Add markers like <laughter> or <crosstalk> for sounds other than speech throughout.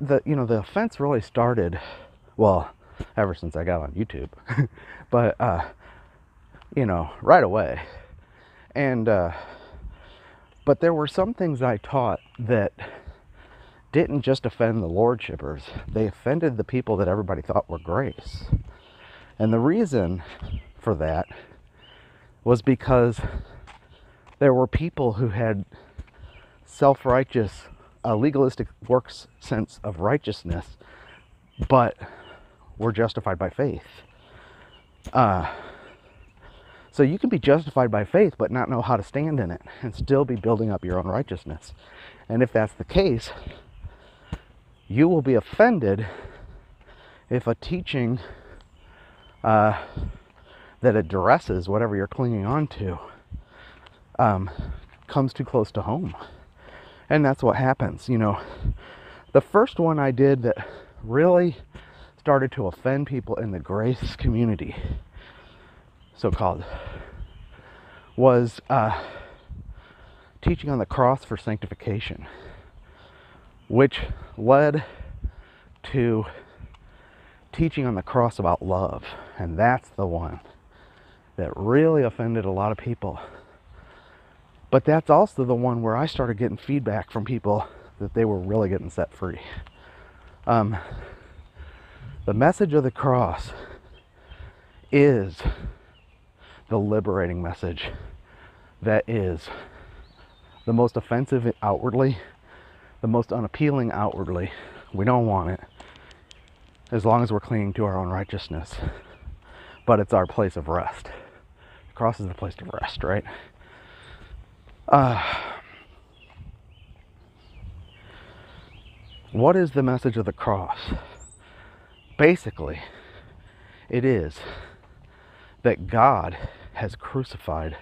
the you know the offense really started, well, ever since I got on YouTube, <laughs> but uh, you know right away, and uh, but there were some things I taught that didn't just offend the Lordshippers; they offended the people that everybody thought were grace, and the reason for that was because there were people who had self-righteous a legalistic works sense of righteousness, but we're justified by faith. Uh, so you can be justified by faith, but not know how to stand in it and still be building up your own righteousness. And if that's the case, you will be offended if a teaching uh, that addresses whatever you're clinging on to um, comes too close to home. And that's what happens. You know, the first one I did that really started to offend people in the grace community, so called, was uh, teaching on the cross for sanctification, which led to teaching on the cross about love. And that's the one that really offended a lot of people but that's also the one where I started getting feedback from people that they were really getting set free. Um, the message of the cross is the liberating message that is the most offensive outwardly, the most unappealing outwardly. We don't want it as long as we're clinging to our own righteousness. But it's our place of rest. The cross is the place to rest, right? Uh, what is the message of the cross? Basically, it is that God has crucified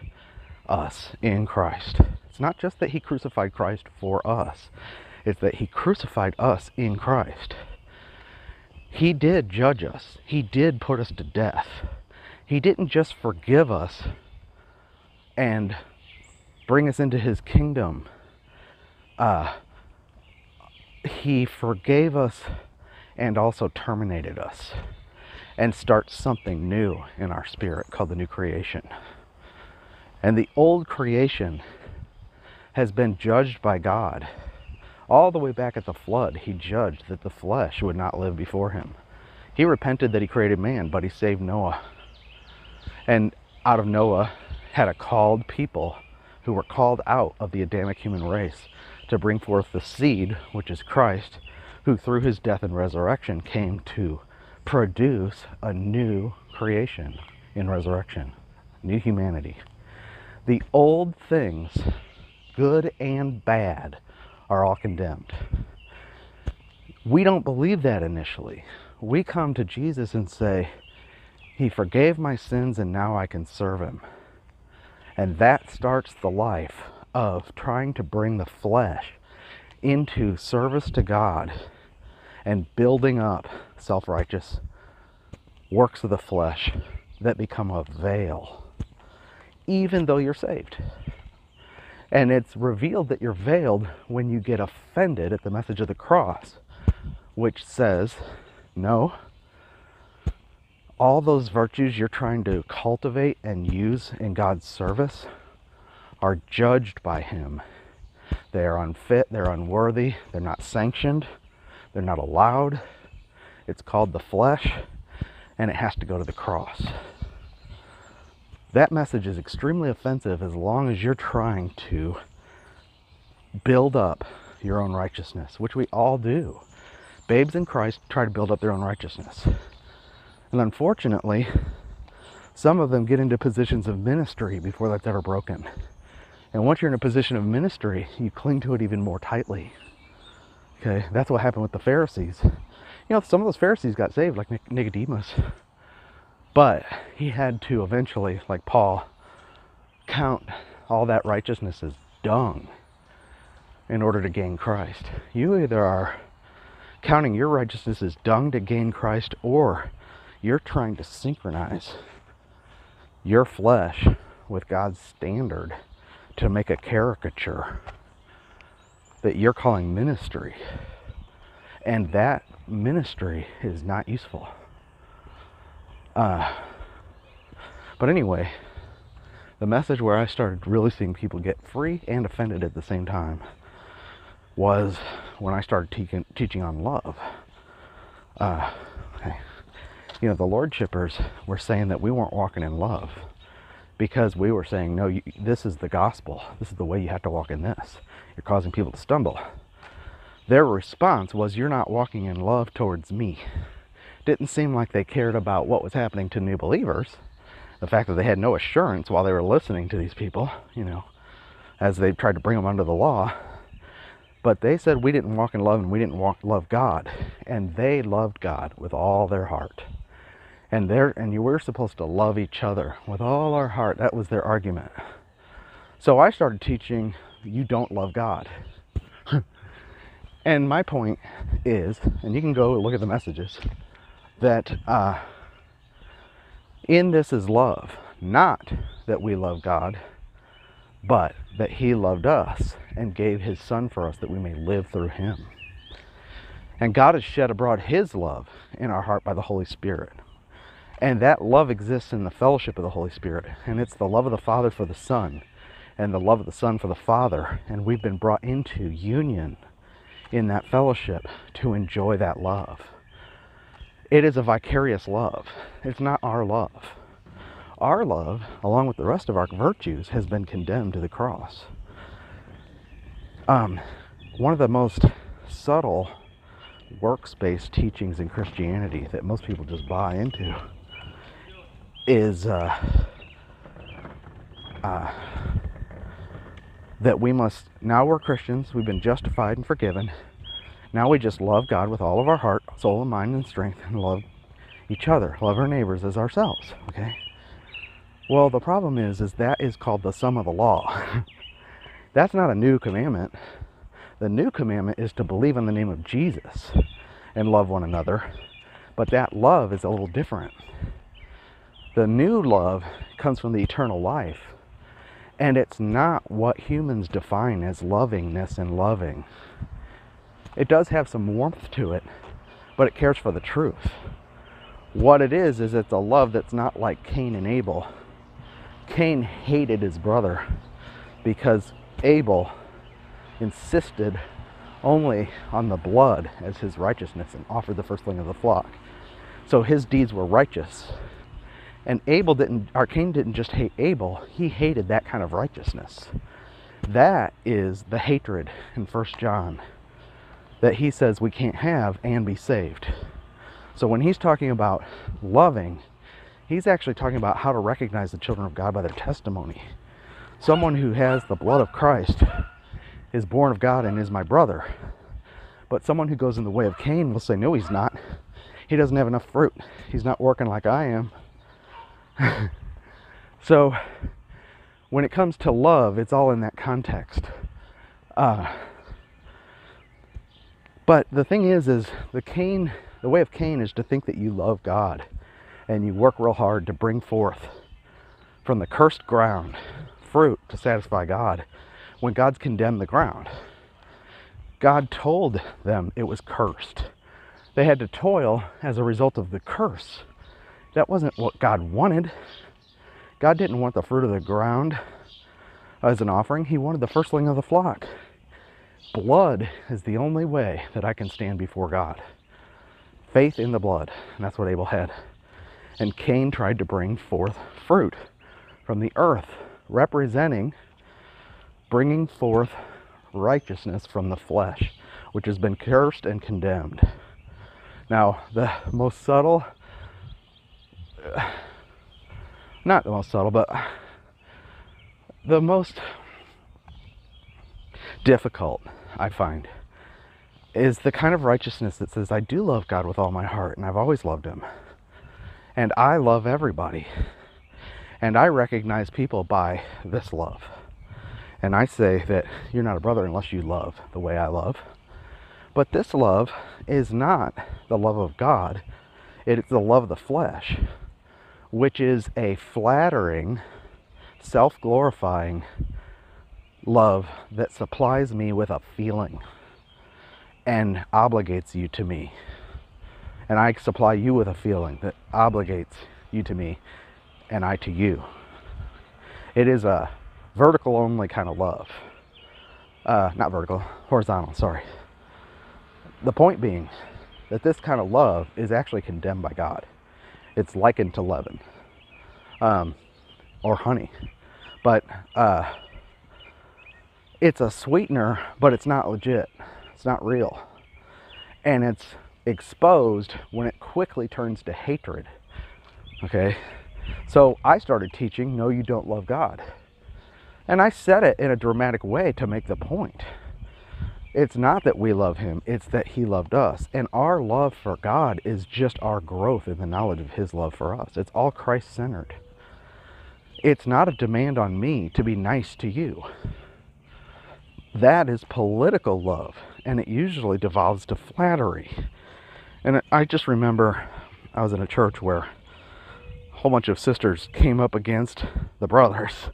us in Christ. It's not just that He crucified Christ for us, it's that He crucified us in Christ. He did judge us, He did put us to death. He didn't just forgive us and bring us into his kingdom. Uh, he forgave us and also terminated us and starts something new in our spirit called the new creation. And the old creation has been judged by God. All the way back at the flood, he judged that the flesh would not live before him. He repented that he created man, but he saved Noah. And out of Noah had a called people who were called out of the Adamic human race to bring forth the seed, which is Christ, who through his death and resurrection came to produce a new creation in resurrection, new humanity. The old things, good and bad, are all condemned. We don't believe that initially. We come to Jesus and say, He forgave my sins and now I can serve Him. And that starts the life of trying to bring the flesh into service to God and building up self righteous works of the flesh that become a veil, even though you're saved. And it's revealed that you're veiled when you get offended at the message of the cross, which says, no, all those virtues you're trying to cultivate and use in God's service are judged by Him. They are unfit, they're unworthy, they're not sanctioned, they're not allowed. It's called the flesh, and it has to go to the cross. That message is extremely offensive as long as you're trying to build up your own righteousness, which we all do. Babes in Christ try to build up their own righteousness. And unfortunately, some of them get into positions of ministry before that's ever broken. And once you're in a position of ministry, you cling to it even more tightly. Okay, that's what happened with the Pharisees. You know, some of those Pharisees got saved, like Nicodemus. But he had to eventually, like Paul, count all that righteousness as dung in order to gain Christ. You either are counting your righteousness as dung to gain Christ, or you're trying to synchronize your flesh with God's standard to make a caricature that you're calling ministry. And that ministry is not useful. Uh, but anyway, the message where I started really seeing people get free and offended at the same time was when I started te- teaching on love. Uh, okay. You know, the Lordshippers were saying that we weren't walking in love because we were saying, no, you, this is the gospel. This is the way you have to walk in this. You're causing people to stumble. Their response was, you're not walking in love towards me. Didn't seem like they cared about what was happening to new believers. The fact that they had no assurance while they were listening to these people, you know, as they tried to bring them under the law. But they said we didn't walk in love and we didn't walk love God. And they loved God with all their heart and there and you were supposed to love each other with all our heart. That was their argument. So i started teaching you don't love god. <laughs> And my point is and you can go look at the messages that uh, in this is love. Not that we love god but that he loved us and gave his son for us that we may live through him. And god has shed abroad his love in our heart by the holy spirit and that love exists in the fellowship of the Holy Spirit. And it's the love of the Father for the Son and the love of the Son for the Father. And we've been brought into union in that fellowship to enjoy that love. It is a vicarious love, it's not our love. Our love, along with the rest of our virtues, has been condemned to the cross. Um, one of the most subtle works based teachings in Christianity that most people just buy into is uh, uh, that we must, now we're Christians, we've been justified and forgiven. Now we just love God with all of our heart, soul, and mind and strength, and love each other, love our neighbors as ourselves. Okay. Well, the problem is, is that is called the sum of the law. <laughs> That's not a new commandment. The new commandment is to believe in the name of Jesus and love one another. But that love is a little different. The new love comes from the eternal life. And it's not what humans define as lovingness and loving. It does have some warmth to it, but it cares for the truth. What it is, is it's a love that's not like Cain and Abel. Cain hated his brother because Abel insisted only on the blood as his righteousness and offered the firstling of the flock. So his deeds were righteous and Abel didn't, or Cain didn't just hate Abel, he hated that kind of righteousness. That is the hatred in First John that he says we can't have and be saved. So when he's talking about loving, he's actually talking about how to recognize the children of God by their testimony. Someone who has the blood of Christ is born of God and is my brother. But someone who goes in the way of Cain will say, No, he's not. He doesn't have enough fruit. He's not working like I am. <laughs> so when it comes to love, it's all in that context. Uh, but the thing is, is the Cain, the way of Cain is to think that you love God and you work real hard to bring forth from the cursed ground fruit to satisfy God when God's condemned the ground. God told them it was cursed. They had to toil as a result of the curse. That wasn't what God wanted. God didn't want the fruit of the ground as an offering, He wanted the firstling of the flock. Blood is the only way that I can stand before God. Faith in the blood. And that's what Abel had. And Cain tried to bring forth fruit from the earth, representing bringing forth righteousness from the flesh, which has been cursed and condemned. Now, the most subtle <sighs> not the most subtle, but the most difficult, I find, is the kind of righteousness that says, I do love God with all my heart, and I've always loved Him. And I love everybody. And I recognize people by this love. And I say that you're not a brother unless you love the way I love. But this love is not the love of God, it's the love of the flesh which is a flattering, self glorifying love that supplies me with a feeling. and obligates you to me. And I supply you with a feeling that obligates you to me and I to you. It is a vertical only kind of love. Uh, not vertical, horizontal, sorry. The point being that this kind of love is actually condemned by God. It's likened to leaven um, or honey. But uh, it's a sweetener, but it's not legit. It's not real. And it's exposed when it quickly turns to hatred. Okay? So I started teaching, No, you don't love God. And I said it in a dramatic way to make the point. It's not that we love Him, it's that He loved us. And our love for God is just our growth in the knowledge of His love for us. It's all Christ centered. It's not a demand on me to be nice to you. That is political love, and it usually devolves to flattery. And I just remember I was in a church where a whole bunch of sisters came up against the brothers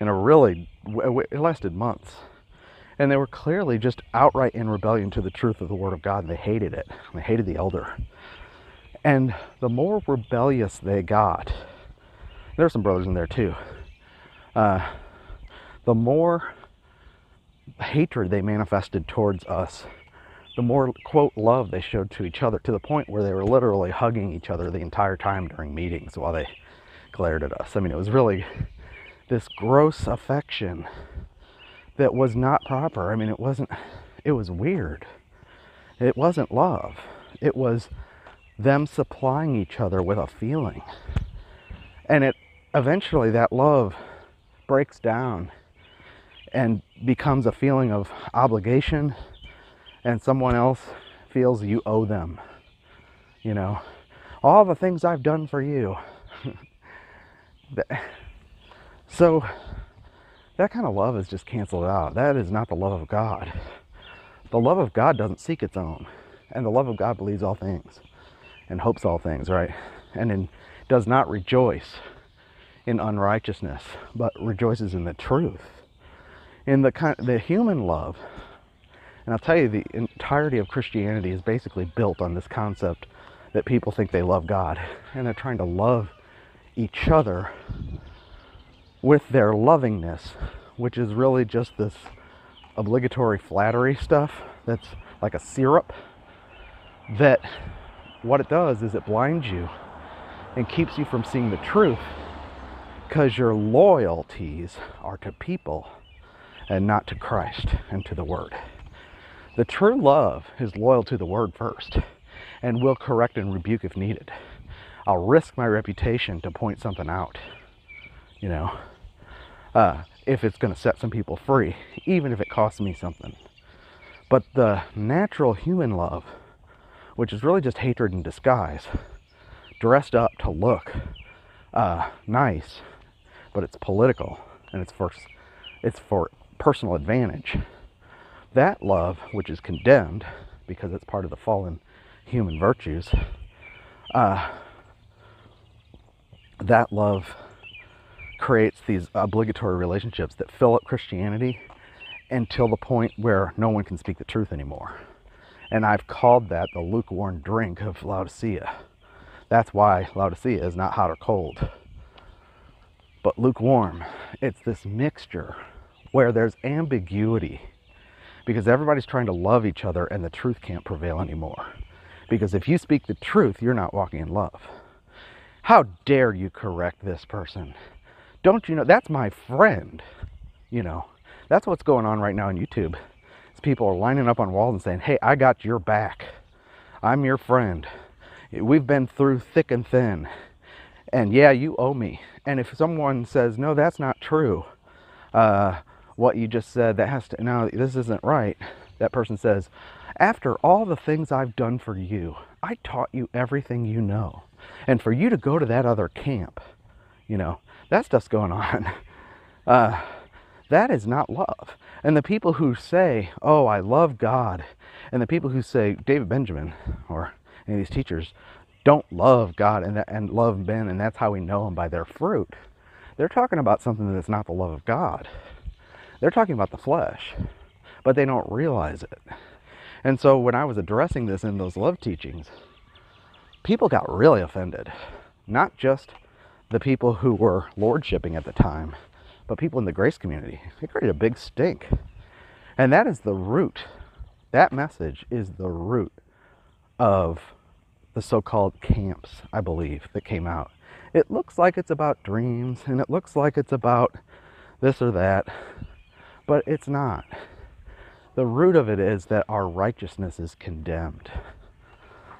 in a really, it lasted months. And they were clearly just outright in rebellion to the truth of the Word of God. And they hated it. They hated the elder. And the more rebellious they got, there are some brothers in there too. Uh, the more hatred they manifested towards us, the more quote love they showed to each other to the point where they were literally hugging each other the entire time during meetings while they glared at us. I mean, it was really this gross affection that was not proper. I mean, it wasn't, it was weird. It wasn't love. It was them supplying each other with a feeling. And it eventually that love breaks down and becomes a feeling of obligation and someone else feels you owe them you know all the things i've done for you <laughs> so that kind of love is just canceled out. That is not the love of god. The love of god doesn't seek its own and the love of god believes all things and hopes all things right? And in, does not rejoice in unrighteousness, but rejoices in the truth. In the kind, the human love, and I'll tell you, the entirety of Christianity is basically built on this concept that people think they love God, and they're trying to love each other with their lovingness, which is really just this obligatory flattery stuff that's like a syrup. That what it does is it blinds you and keeps you from seeing the truth because your loyalties are to people and not to Christ and to the Word. The true love is loyal to the Word first and will correct and rebuke if needed. I'll risk my reputation to point something out, you know, uh, if it's going to set some people free, even if it costs me something. But the natural human love, which is really just hatred in disguise, dressed up to look uh, nice but it's political and it's for it's for personal advantage. That love, which is condemned because it's part of the fallen human virtues, uh, that love creates these obligatory relationships that fill up Christianity until the point where no one can speak the truth anymore. And I've called that the lukewarm drink of Laodicea. That's why Laodicea is not hot or cold but lukewarm. It's this mixture where there's ambiguity because everybody's trying to love each other and the truth can't prevail anymore. Because if you speak the truth, you're not walking in love. How dare you correct this person? Don't you know that's my friend? You know, that's what's going on right now on YouTube. Is people are lining up on walls and saying, "Hey, I got your back. I'm your friend. We've been through thick and thin." and yeah, you owe me. And if someone says, no, that's not true, uh, what you just said, that has to, no, this isn't right, that person says, after all the things I've done for you, I taught you everything you know. And for you to go to that other camp, you know, that stuff's going on. <laughs> Uh, that is not love. And the people who say, oh, I love God, and the people who say, David Benjamin, or any of these teachers, don't love God and, and love men, and that's how we know them by their fruit. They're talking about something that's not the love of God. They're talking about the flesh, but they don't realize it. And so when I was addressing this in those love teachings, people got really offended. Not just the people who were lordshipping at the time, but people in the grace community. It created a big stink. And that is the root. That message is the root of the so called camps, I believe, that came out. It looks like it's about dreams and it looks like it's about this or that, but it's not. The root of it is that our righteousness is condemned.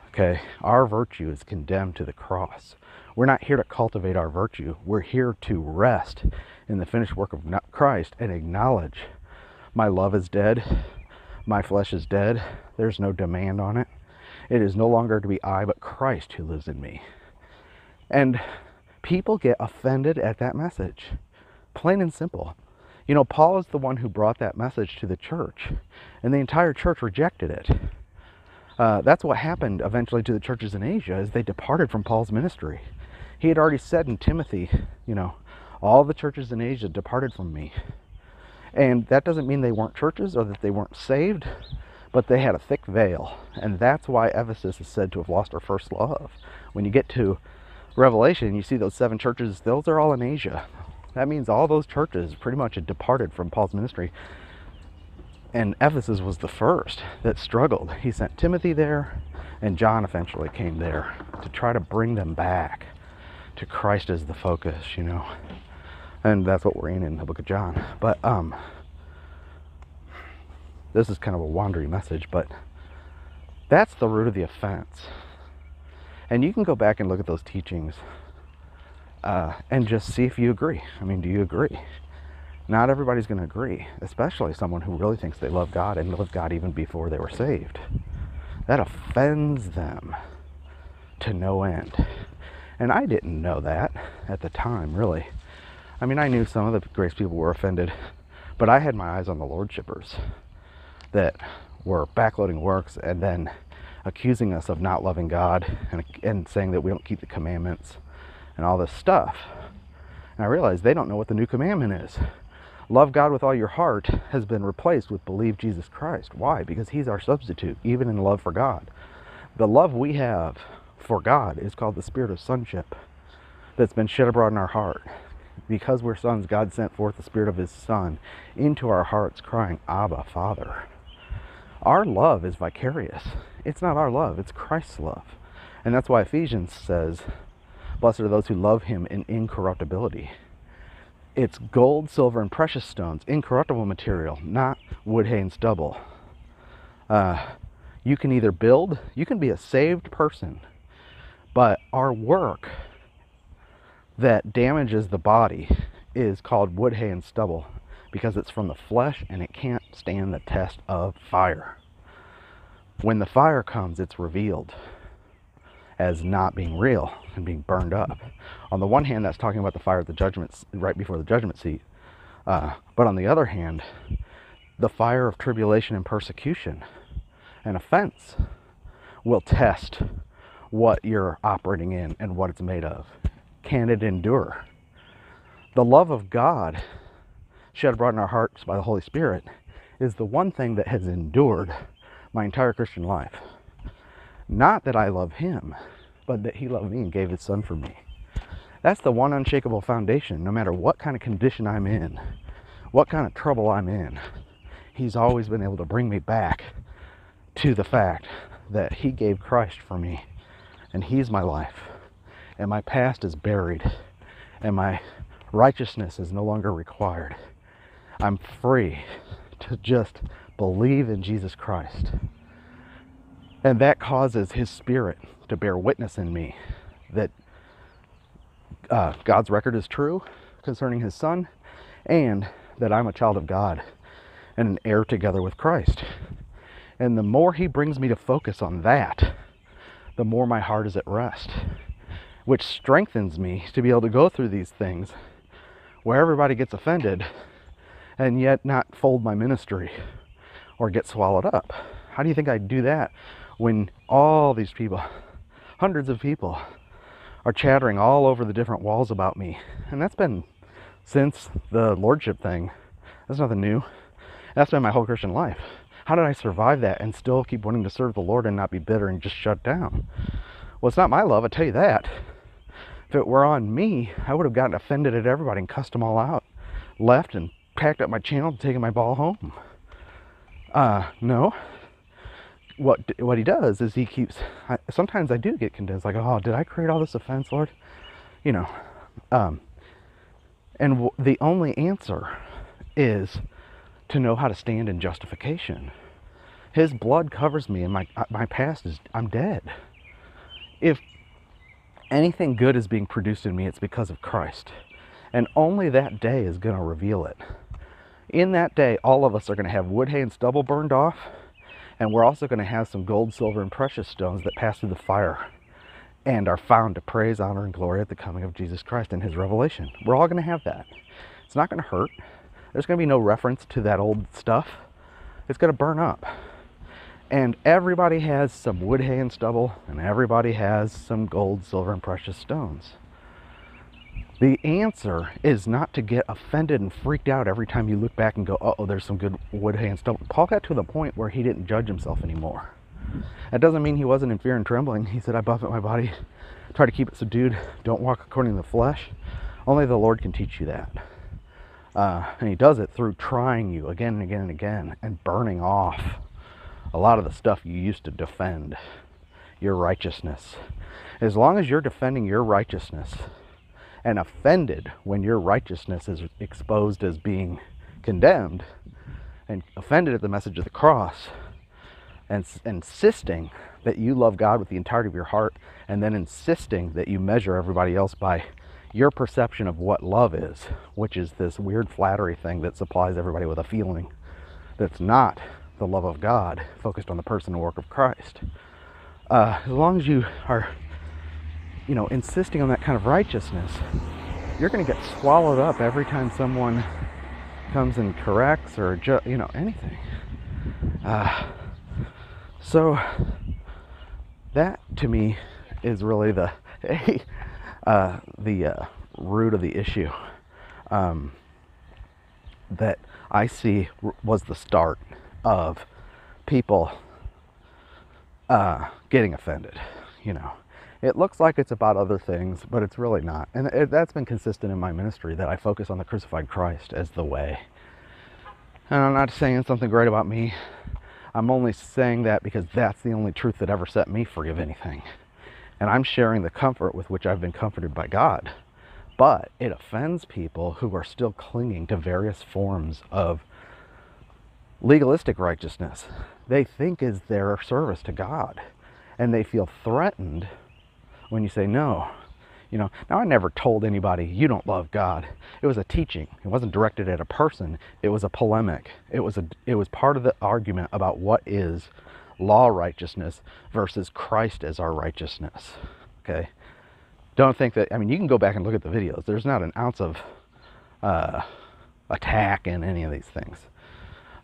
Okay, our virtue is condemned to the cross. We're not here to cultivate our virtue. We're here to rest in the finished work of Christ and acknowledge my love is dead, my flesh is dead, there's no demand on it. It is no longer to be I, but Christ who lives in me. And people get offended at that message, plain and simple. You know, Paul is the one who brought that message to the church, and the entire church rejected it. Uh, that's what happened eventually to the churches in Asia, is they departed from Paul's ministry. He had already said in Timothy, you know, all the churches in Asia departed from me. And that doesn't mean they weren't churches or that they weren't saved, but they had a thick veil. And that's why Ephesus is said to have lost her first love. When you get to Revelation, you see those seven churches, those are all in Asia. That means all those churches pretty much had departed from Paul's ministry. And Ephesus was the first that struggled. He sent Timothy there, and John eventually came there to try to bring them back to Christ as the focus, you know. And that's what we're in in the book of John. But um this is kind of a wandering message, but that's the root of the offense. And you can go back and look at those teachings uh, and just see if you agree. I mean, do you agree? Not everybody's going to agree, especially someone who really thinks they love God and loved God even before they were saved. That offends them to no end. And I didn't know that at the time, really. I mean, I knew some of the grace people were offended, but I had my eyes on the Lordshippers that were backloading works and then accusing us of not loving God and, and saying that we don't keep the commandments and all this stuff. And I realized they don't know what the new commandment is. Love God with all your heart has been replaced with believe Jesus Christ. Why? Because He's our substitute, even in love for God. The love we have for God is called the spirit of sonship that's been shed abroad in our heart. Because we're sons, God sent forth the spirit of His Son into our hearts, crying, Abba, Father. Our love is vicarious. It's not our love, it's Christ's love. And that's why Ephesians says, Blessed are those who love him in incorruptibility. It's gold, silver, and precious stones, incorruptible material, not wood, hay, and stubble. Uh, you can either build, you can be a saved person, but our work that damages the body is called wood, hay, and stubble because it's from the flesh and it can't stand the test of fire. When the fire comes, it's revealed as not being real and being burned up. On the one hand, that's talking about the fire of the judgment right before the judgment seat. Uh, but on the other hand, the fire of tribulation and persecution and offense will test what you're operating in and what it's made of. Can it endure? The love of God shed abroad in our hearts by the Holy Spirit is the one thing that has endured my entire Christian life. Not that I love him, but that he loved me and gave his son for me. That's the one unshakable foundation, no matter what kind of condition I'm in, what kind of trouble I'm in. He's always been able to bring me back to the fact that he gave Christ for me and he's my life. And my past is buried and my righteousness is no longer required. I'm free to just believe in Jesus Christ. And that causes his spirit to bear witness in me that uh, God's record is true concerning his son and that I'm a child of God and an heir together with Christ. And the more he brings me to focus on that, the more my heart is at rest, which strengthens me to be able to go through these things where everybody gets offended and yet not fold my ministry or get swallowed up. How do you think I'd do that when all these people, hundreds of people, are chattering all over the different walls about me. And that's been since the lordship thing. That's nothing new. That's been my whole Christian life. How did I survive that and still keep wanting to serve the Lord and not be bitter and just shut down? Well, it's not my love, I tell you that. If it were on me, I would have gotten offended at everybody and cussed them all out, left and packed up my channel and taken my ball home. Uh, no. What what he does is he keeps. I, sometimes I do get condensed, like, oh, did I create all this offense, Lord? You know, um, and the only answer is to know how to stand in justification. His blood covers me, and my uh, my past is I'm dead. If anything good is being produced in me, it's because of Christ, and only that day is going to reveal it. In that day, all of us are going to have wood, hay, and stubble burned off, and we're also going to have some gold, silver, and precious stones that pass through the fire and are found to praise, honor, and glory at the coming of Jesus Christ and His revelation. We're all going to have that. It's not going to hurt. There's going to be no reference to that old stuff. It's going to burn up. And everybody has some wood, hay, and stubble, and everybody has some gold, silver, and precious stones. The answer is not to get offended and freaked out every time you look back and go, oh, there's some good wood, hay, and stubble. Paul got to the point where he didn't judge himself anymore. That doesn't mean he wasn't in fear and trembling. He said, I buffet my body, try to keep it subdued, don't walk according to the flesh. Only the Lord can teach you that. Uh, and he does it through trying you again and again and again and burning off a lot of the stuff you used to defend, your righteousness. As long as you're defending your righteousness and offended when your righteousness is exposed as being condemned and offended at the message of the cross, and insisting that you love God with the entirety of your heart, and then insisting that you measure everybody else by your perception of what love is, which is this weird flattery thing that supplies everybody with a feeling that's not the love of God focused on the person and work of Christ. Uh, as long as you are, you know, insisting on that kind of righteousness, you're going to get swallowed up every time someone comes and corrects or, ju- you know, anything. Uh, so that to me is really the <laughs> uh, the uh, root of the issue um, that I see was the start of people uh, getting offended. You know, it looks like it's about other things, but it's really not. And it, that's been consistent in my ministry that I focus on the crucified Christ as the way. And I'm not saying something great about me. I'm only saying that because that's the only truth that ever set me free of anything. And I'm sharing the comfort with which I've been comforted by God. But it offends people who are still clinging to various forms of legalistic righteousness. They think is their service to God. And they feel threatened when you say, no, you know, now I never told anybody you don't love God. It was a teaching. It wasn't directed at a person. It was a polemic. It was a it was part of the argument about what is law righteousness versus Christ as our righteousness. Okay? Don't think that I mean you can go back and look at the videos. There's not an ounce of uh, attack in any of these things.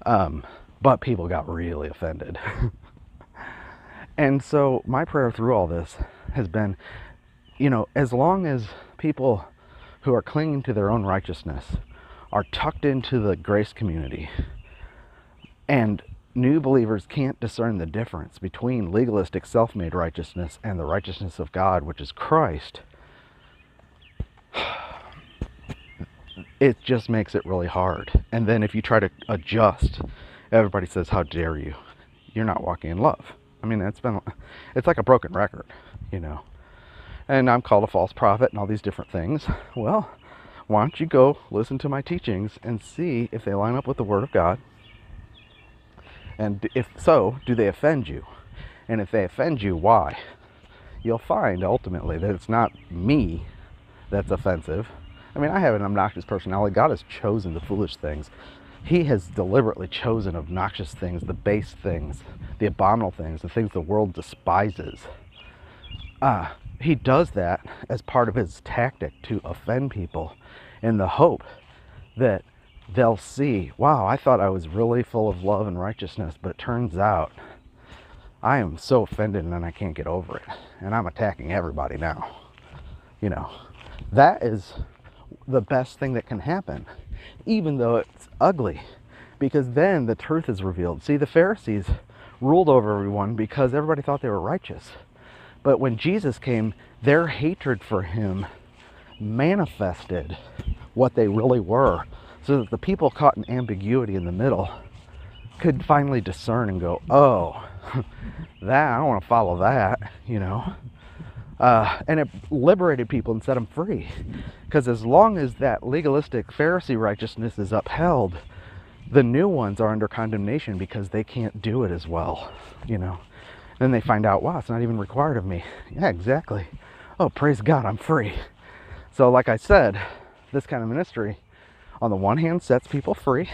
Um, but people got really offended. <laughs> and so my prayer through all this has been you know, as long as people who are clinging to their own righteousness are tucked into the grace community and new believers can't discern the difference between legalistic self made righteousness and the righteousness of God, which is Christ, <sighs> it just makes it really hard. And then if you try to adjust, everybody says, How dare you? You're not walking in love. I mean, it's been, it's like a broken record, you know and I'm called a false prophet and all these different things. Well, why don't you go listen to my teachings and see if they line up with the Word of God? And if so, do they offend you? And if they offend you, why? You'll find ultimately that it's not me that's offensive. I mean, I have an obnoxious personality. God has chosen the foolish things. He has deliberately chosen obnoxious things, the base things, the abominable things, the things the world despises. Ah, he does that as part of his tactic to offend people in the hope that they'll see, wow, I thought I was really full of love and righteousness, but it turns out I am so offended and I can't get over it. And I'm attacking everybody now. You know, that is the best thing that can happen, even though it's ugly, because then the truth is revealed. See, the Pharisees ruled over everyone because everybody thought they were righteous. But when Jesus came, their hatred for him manifested what they really were so that the people caught in ambiguity in the middle could finally discern and go, oh, <laughs> that, I don't want to follow that, you know. Uh, and it liberated people and set them free. Because as long as that legalistic Pharisee righteousness is upheld, the new ones are under condemnation because they can't do it as well, you know. Then they find out, wow, it's not even required of me. Yeah, exactly. Oh, praise God, I'm free. So, like I said, this kind of ministry, on the one hand, sets people free,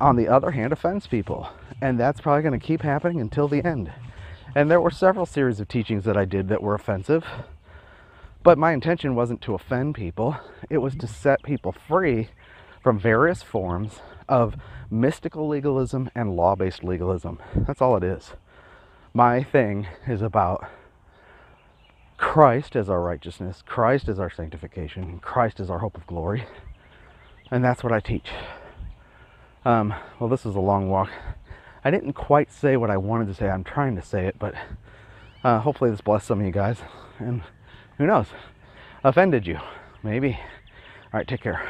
on the other hand, offends people. And that's probably going to keep happening until the end. And there were several series of teachings that I did that were offensive. But my intention wasn't to offend people, it was to set people free from various forms of mystical legalism and law based legalism. That's all it is. My thing is about Christ as our righteousness, Christ as our sanctification, Christ as our hope of glory. And that's what I teach. Um, well, this is a long walk. I didn't quite say what I wanted to say. I'm trying to say it, but uh, hopefully this blessed some of you guys. And who knows? Offended you, maybe. All right, take care.